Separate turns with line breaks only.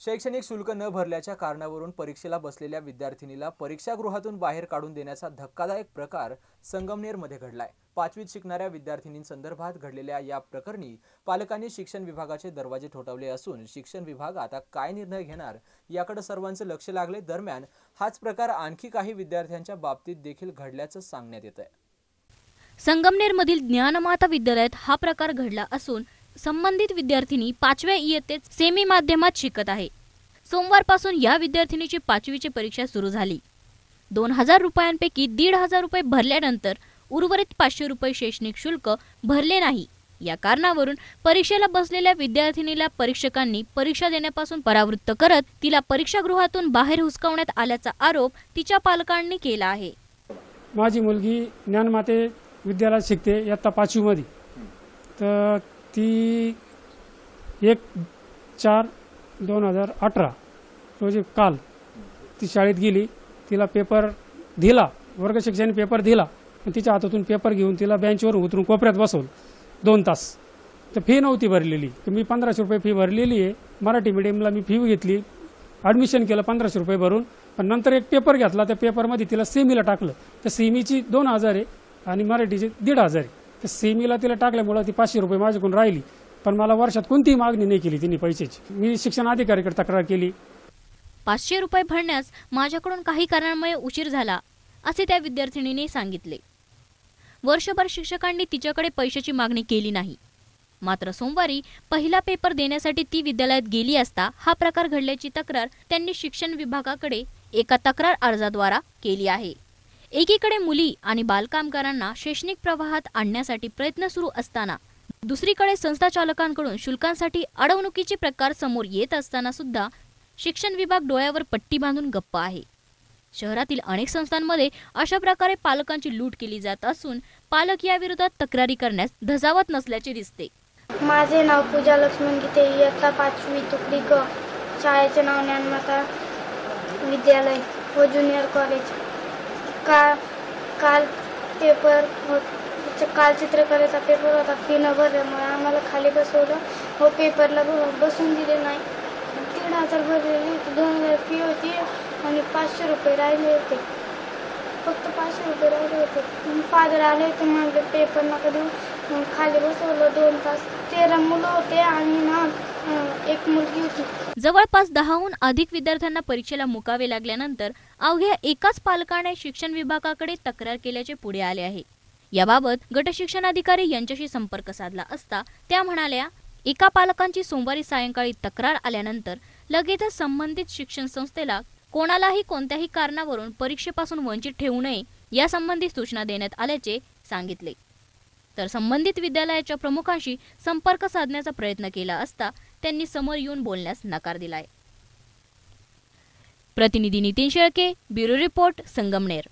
शैक्षणिक शुल्क न भरल्याच्या कारणावरून परीक्षेला बसलेल्या विद्यार्थिनीला परीक्षागृहातून बाहेर काढून देण्याचा धक्कादायक प्रकार संगमनेरमध्ये घडलाय. पाचवीत शिकणाऱ्या विद्यार्थिनींसंदर्भात घडलेल्या या प्रकरणी पालकांनी शिक्षण विभागाचे दरवाजे ठोठावले असून शिक्षण विभाग आता काय निर्णय घेणार याकडे सर्वांचं लक्ष लागले दरम्यान हाच प्रकार आणखी काही विद्यार्थ्यांच्या बाबतीत देखील घडल्याचं सांगण्यात येत आहे
संगमनेरमधील ज्ञानमाता विद्यालयात हा प्रकार घडला असून संबंधित विद्यार्थिनी पाचव्या इयत्तेत सेमी माध्यमात शिकत आहे. सोमवारपासून या विद्यार्थिनीची पाचवीची परीक्षा सुरू झाली. दोन हजार रुपयांपैकी दीड हजार रुपये भरल्यानंतर उर्वरित पाचशे रुपये शैक्षणिक शुल्क भरले नाही. या कारणावरून परीक्षेला बसलेल्या विद्यार्थिनीला परीक्षकांनी परीक्षा देण्यापासून परावृत्त करत तिला परीक्षागृहातून बाहेर हुसकावण्यात आल्याचा आरोप तिच्या पालकांनी केला आहे.
माझी मुलगी ज्ञानमाते विद्यालयात शिकते इयत्ता पाचवीमध्ये. तर ती एक चार दोन हजार अठरा रोजी काल ती शाळेत गेली. तिला पेपर दिला वर्ग पेपर दिला. आणि तिच्या हातातून पेपर घेऊन तिला बेंचवर उतरून कोपऱ्यात बसवून दोन तास. तर फी नव्हती भरलेली. तर मी पंधराशे रुपये फी भरलेली आहे. मराठी मिडियमला मी फी घेतली. ॲडमिशन केलं पंधराशे रुपये भरून. पण नंतर एक पेपर घेतला. त्या पेपरमध्ये तिला सेमीला टाकलं. तर सेमीची दोन हजार आहे आणि मराठीची दीड हजार आहे. तर सेमीला तिला टाकल्यामुळं ती पाचशे रुपये माझ्याकडून राहिली. पण मला वर्षात कोणतीही मागणी नाही केली तिने पैशाची. मी शिक्षण अधिकाऱ्याकडे तक्रार केली.
पाचशे रुपये भरण्यास माझ्याकडून काही कारणामुळे उशीर झाला असे त्या विद्यार्थिनीने सांगितले. वर्षभर शिक्षकांनी तिच्याकडे पैशाची मागणी केली नाही. मात्र सोमवारी पहिला पेपर देण्यासाठी ती विद्यालयात गेली असता हा प्रकार घडल्याची तक्रार त्यांनी शिक्षण विभागाकडे एका तक्रार अर्जाद्वारा केली आहे. एकीकडे मुली आणि बालकामगारांना शैक्षणिक प्रवाहात आणण्यासाठी प्रयत्न सुरू असताना दुसरीकडे संस्था चालकांकडून शुल्कांसाठी अडवणुकीचे प्रकार समोर येत असताना सुद्धा शिक्षण विभाग डोळ्यावर पट्टी बांधून गप्प आहे. शहरातील अनेक संस्थांमध्ये अशा प्रकारे पालकांची लूट केली जात असून पालक याविरोधात तक्रारी करण्यास धजावत नसल्याचे दिसते.
माझे नाव पूजा लक्ष्मण गीते इयत्ता पाचवी तुकडी ग शाळेचे नाव ज्ञानमाता विद्यालय व ज्युनियर कॉलेज. काल काल पेपर हो म्हणजे काल चित्रकलेचा पेपर होता फी न भरल्यामुळे आम्हाला खाली बसवलं. हो, व पेपरला ब- बसून दिले नाही. दीड हजार भरलेली होती. दोन हजार फी होती आणि पाचशे रुपये राहिले होते. फक्त पाचशे रुपये राहिले होते. फादर आले होते म्हणले पेपर नका देऊ. खाली बसवलं दोन तास. तेरा मुलं होते आणि ना एक मुलगी होती.
जवळपास दहाहून अधिक विद्यार्थ्यांना परीक्षेला मुकावे लागल्यानंतर अवघ्या एकाच पालकाने शिक्षण विभागाकडे तक्रार केल्याचे पुढे आले आहे. याबाबत गट शिक्षणाधिकारी यांच्याशी संपर्क साधला असता त्या म्हणाल्या एका पालकांची सोमवारी सायंकाळी तक्रार आल्यानंतर लगेचच संबंधित शिक्षण संस्थेला कोणालाही कोणत्याही कारणावरून परीक्षेपासून वंचित ठेवू नये यासंबंधी सूचना देण्यात आल्याचे सांगितले. तर संबंधित विद्यालयाच्या प्रमुखांशी संपर्क साधण्याचा प्रयत्न केला असता त्यांनी समोर येऊन बोलण्यास नकार दिलाय. प्रतिनिधी नितीन शेळके ब्युरो रिपोर्ट संगमनेर.